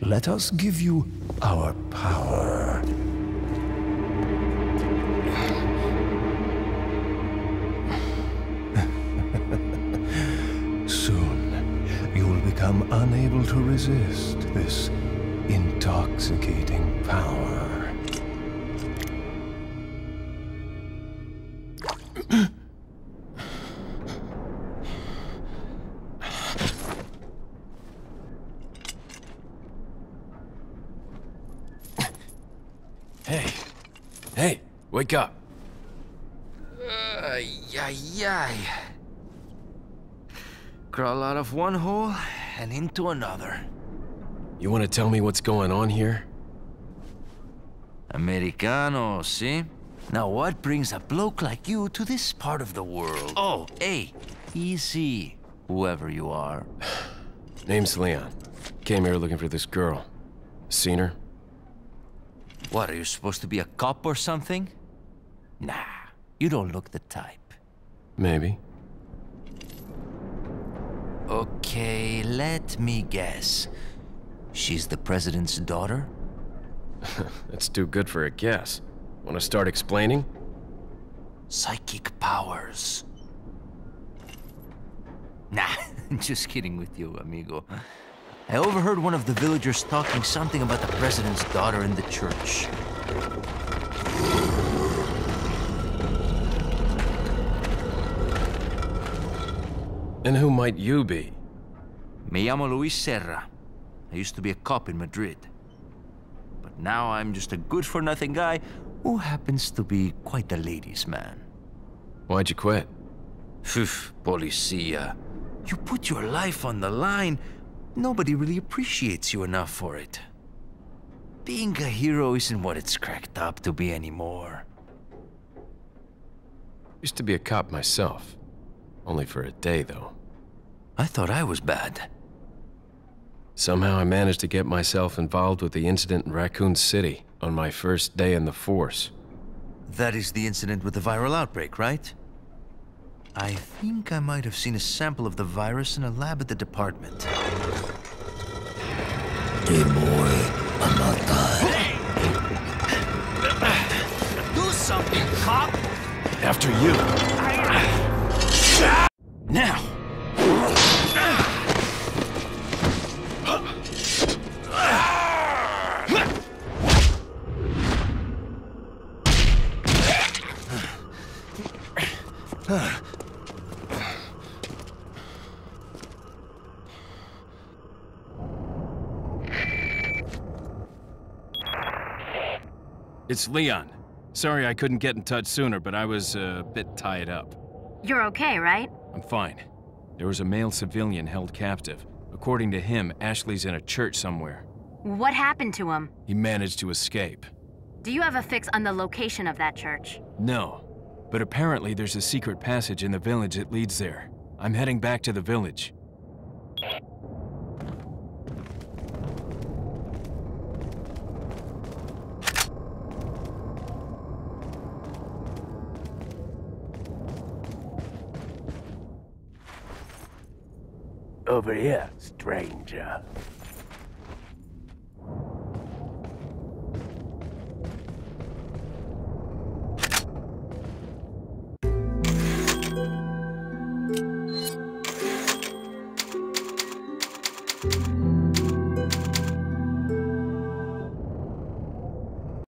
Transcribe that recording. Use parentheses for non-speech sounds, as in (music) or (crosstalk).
Let us give you our power. (laughs) Soon, you will become unable to resist this intoxicating power. (clears throat) Hey. Hey, wake up. Ay, ay, ay. Crawl out of one hole and into another. You want to tell me what's going on here? Americano, see? Now what brings a bloke like you to this part of the world? Oh, hey, easy, whoever you are. (sighs) Name's Leon. Came here looking for this girl. Seen her? What, are you supposed to be a cop or something? Nah, you don't look the type. Maybe. Okay, let me guess. She's the president's daughter? (laughs) That's too good for a guess. Want to start explaining? Psychic powers. Nah, (laughs) just kidding with you, amigo. I overheard one of the villagers talking something about the president's daughter in the church. And who might you be? Me llamo Luis Serra. I used to be a cop in Madrid. But now I'm just a good-for-nothing guy who happens to be quite a ladies' man. Why'd you quit? Phew, policia. You put your life on the line, nobody really appreciates you enough for it. Being a hero isn't what it's cracked up to be anymore. Used to be a cop myself. Only for a day, though. I thought I was bad. Somehow I managed to get myself involved with the incident in Raccoon City on my first day in the force. That is the incident with the viral outbreak, right? I think I might have seen a sample of the virus in a lab at the department. Hey boy, I'm not dying. Do something, cop! After you. Now! It's Leon. Sorry I couldn't get in touch sooner, but I was uh, a bit tied up. You're okay, right? I'm fine. There was a male civilian held captive. According to him, Ashley's in a church somewhere. What happened to him? He managed to escape. Do you have a fix on the location of that church? No, but apparently there's a secret passage in the village that leads there. I'm heading back to the village. Over here, stranger.